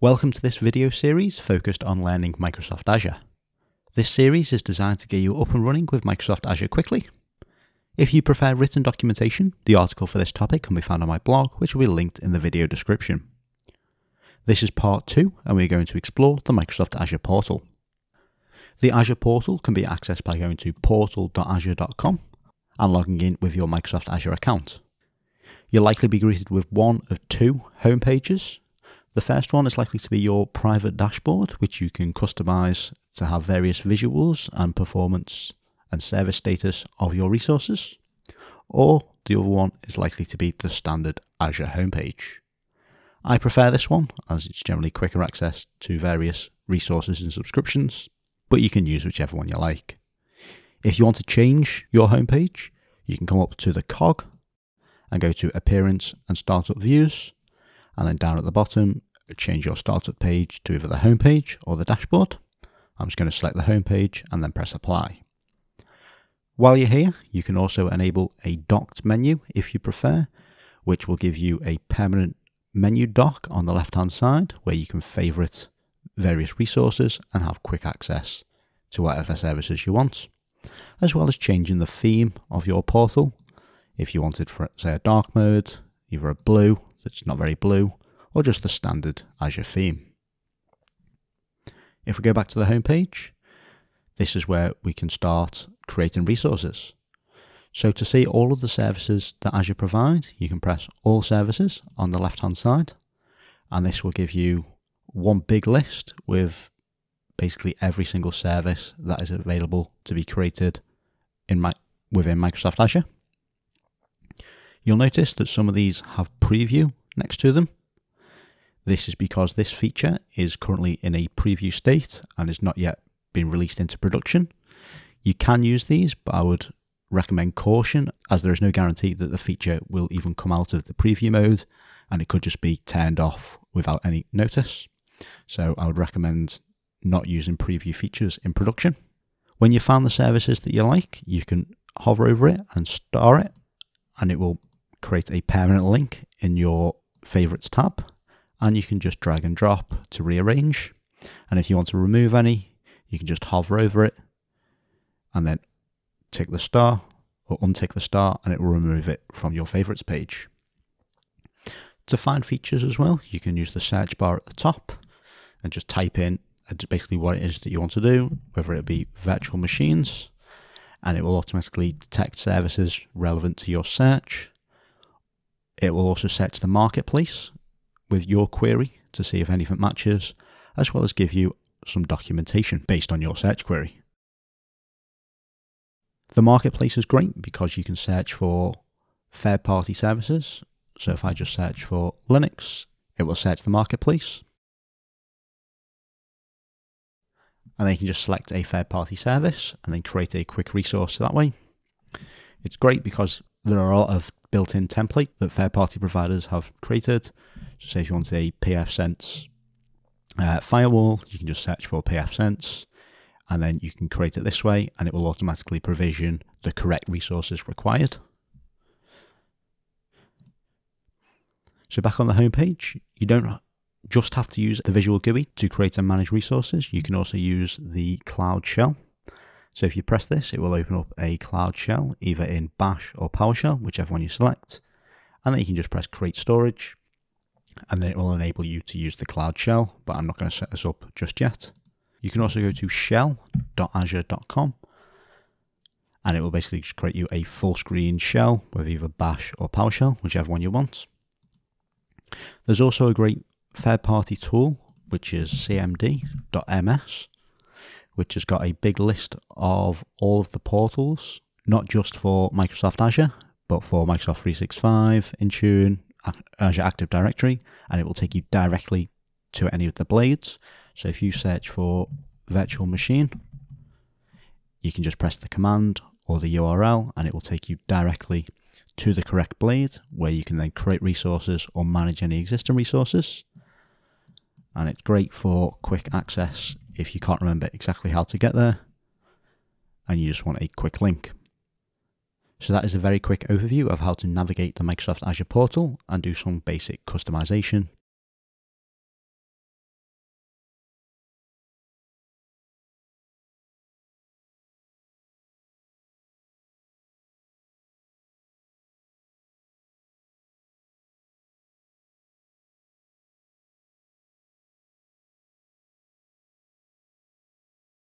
Welcome to this video series focused on learning Microsoft Azure. This series is designed to get you up and running with Microsoft Azure quickly. If you prefer written documentation, the article for this topic can be found on my blog, which will be linked in the video description. This is part 2, and we're going to explore the Microsoft Azure portal. The Azure portal can be accessed by going to portal.azure.com and logging in with your Microsoft Azure account. You'll likely be greeted with one of two home pages the first one is likely to be your private dashboard, which you can customize to have various visuals and performance and service status of your resources. Or the other one is likely to be the standard Azure homepage. I prefer this one as it's generally quicker access to various resources and subscriptions, but you can use whichever one you like. If you want to change your homepage, you can come up to the cog and go to Appearance and Startup Views, and then down at the bottom change your startup page to either the home page or the dashboard. I'm just going to select the home page and then press apply. While you're here, you can also enable a docked menu if you prefer, which will give you a permanent menu dock on the left hand side where you can favorite various resources and have quick access to whatever services you want, as well as changing the theme of your portal. If you wanted for say a dark mode, either a blue that's not very blue, or just the standard Azure theme. If we go back to the home page, this is where we can start creating resources. So to see all of the services that Azure provides, you can press All Services on the left hand side, and this will give you one big list with basically every single service that is available to be created in my, within Microsoft Azure. You'll notice that some of these have preview next to them, this is because this feature is currently in a preview state and is not yet been released into production. You can use these, but I would recommend caution as there is no guarantee that the feature will even come out of the preview mode and it could just be turned off without any notice. So I would recommend not using preview features in production. When you found the services that you like, you can hover over it and star it, and it will create a permanent link in your favorites tab and you can just drag and drop to rearrange. And if you want to remove any, you can just hover over it and then tick the star or untick the star and it will remove it from your favorites page. To find features as well, you can use the search bar at the top and just type in basically what it is that you want to do, whether it be virtual machines, and it will automatically detect services relevant to your search. It will also search the marketplace with your query to see if anything matches, as well as give you some documentation based on your search query. The marketplace is great because you can search for third party services. So if I just search for Linux, it will search the marketplace. And then you can just select a third party service and then create a quick resource that way. It's great because there are a lot of built-in template that third-party providers have created. So say if you want a pfSense uh, firewall, you can just search for pfSense and then you can create it this way and it will automatically provision the correct resources required. So back on the home page, you don't just have to use the Visual GUI to create and manage resources. You can also use the Cloud Shell. So if you press this, it will open up a Cloud Shell, either in Bash or PowerShell, whichever one you select. And then you can just press Create Storage, and then it will enable you to use the Cloud Shell, but I'm not going to set this up just yet. You can also go to shell.azure.com, and it will basically just create you a full screen shell with either Bash or PowerShell, whichever one you want. There's also a great third party tool, which is cmd.ms which has got a big list of all of the portals, not just for Microsoft Azure, but for Microsoft 365, Intune, Azure Active Directory, and it will take you directly to any of the blades. So if you search for virtual machine, you can just press the command or the URL and it will take you directly to the correct blade where you can then create resources or manage any existing resources. And it's great for quick access if you can't remember exactly how to get there and you just want a quick link. So that is a very quick overview of how to navigate the Microsoft Azure portal and do some basic customization